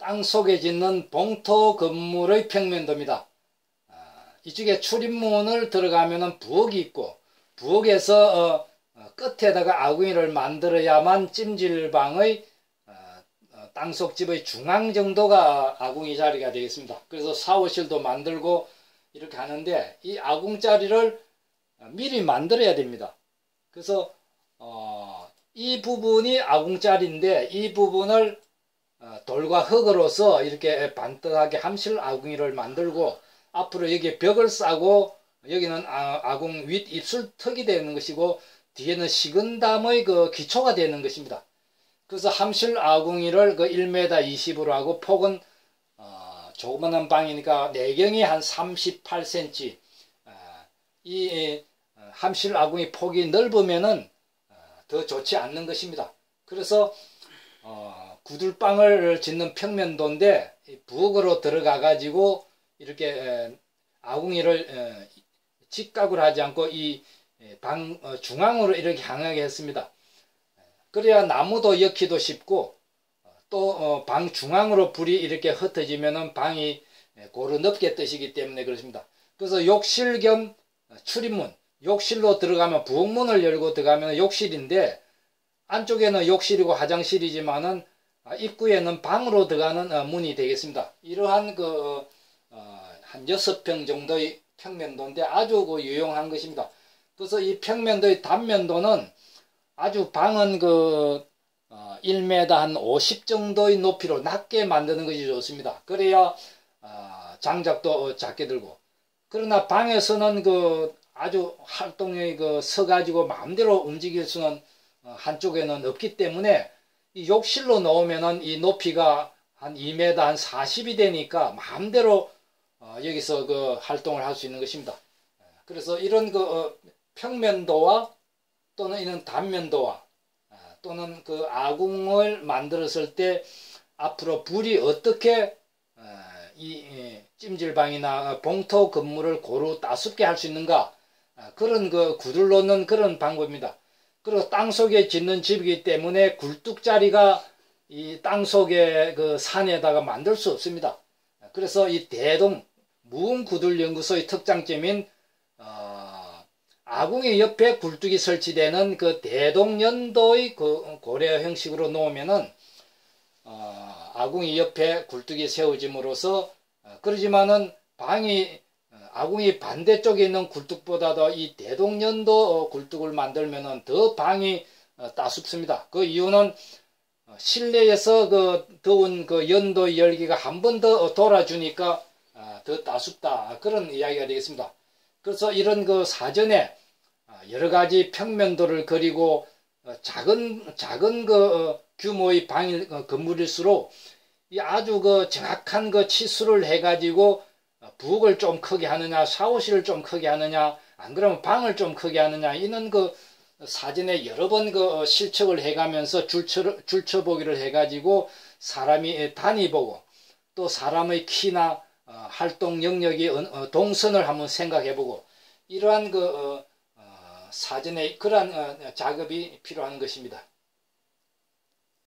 땅 속에 짓는 봉토 건물의 평면도입니다. 아, 이쪽에 출입문을 들어가면은 부엌이 있고 부엌에서 어, 어, 끝에다가 아궁이를 만들어야만 찜질방의 어, 땅속 집의 중앙 정도가 아궁이 자리가 되겠습니다. 그래서 샤워실도 만들고 이렇게 하는데 이 아궁 자리를 미리 만들어야 됩니다. 그래서 어, 이 부분이 아궁 자리인데 이 부분을 어, 돌과 흙으로서 이렇게 반듯하게 함실 아궁이를 만들고 앞으로 여기에 벽을 싸고 여기는 아, 궁윗 입술 턱이 되는 것이고 뒤에는 식은담의 그 기초가 되는 것입니다. 그래서 함실 아궁이를 그 1m 20으로 하고 폭은 어, 조그만한 방이니까 내경이 한 38cm 어, 이 함실 아궁이 폭이 넓으면은 어, 더 좋지 않는 것입니다. 그래서 어, 구들방을 짓는 평면도인데 부엌으로 들어가 가지고 이렇게 아궁이를 직각으로 하지 않고 이방 어, 중앙으로 이렇게 향하게 했습니다. 그래야 나무도 엮기도 쉽고 또방 어, 중앙으로 불이 이렇게 흩어지면은 방이 고루 넓게 뜨시기 때문에 그렇습니다. 그래서 욕실 겸 출입문 욕실로 들어가면 부엌문을 열고 들어가면 욕실인데 안쪽에는 욕실이고 화장실이지만은 아, 입구에는 방으로 들어가는 어, 문이 되겠습니다. 이러한 그, 어, 한 6평 정도의 평면도인데 아주 그 유용한 것입니다. 그래서 이 평면도의 단면도는 아주 방은 그, 어, 1m 한 50 정도의 높이로 낮게 만드는 것이 좋습니다. 그래야, 어, 장작도 작게 들고. 그러나 방에서는 그 아주 활동에 그 서가지고 마음대로 움직일 수는 어, 한쪽에는 없기 때문에 이 욕실로 넣으면은 이 높이가 한 2m 한 40이 되니까 마음대로 어 여기서 그 활동을 할 수 있는 것입니다. 그래서 이런 그 어 평면도와 또는 이런 단면도와 어 또는 그 아궁을 만들었을 때 앞으로 불이 어떻게 어이 찜질방이나 봉토 건물을 고루 따숩게 할 수 있는가 그런 그 구들 놓는 그런 방법입니다. 그리고 땅 속에 짓는 집이기 때문에 굴뚝자리가 이 땅 속에 그 산에다가 만들 수 없습니다. 그래서 이 대동 무음구들연구소의 특장점인 어, 아궁이 옆에 굴뚝이 설치되는 그 대동연도의 그 고려 형식으로 놓으면은 어, 아궁이 옆에 굴뚝이 세워짐으로써 어, 그러지만은 방이 아궁이 반대쪽에 있는 굴뚝보다도 이 대동년도 굴뚝을 만들면 더 방이 어, 따숩습니다. 그 이유는 어, 실내에서 그 더운 그 연도 열기가 한 번 더 돌아주니까 어, 더 따숩다 그런 이야기가 되겠습니다. 그래서 이런 그 사전에 여러 가지 평면도를 그리고 작은 작은 그 규모의 방일 건물일수록 아주 그 정확한 그 치수를 해가지고 부엌을 좀 크게 하느냐 샤워실을 좀 크게 하느냐 안 그러면 방을 좀 크게 하느냐 이는 그 사진에 여러 번 그 실측을 해가면서 줄쳐, 줄쳐보기를 해가지고 사람이 단위 보고 또 사람의 키나 어, 활동 영역이 어, 동선을 한번 생각해보고 이러한 그 어, 어 사전에 그러한 어, 작업이 필요한 것입니다.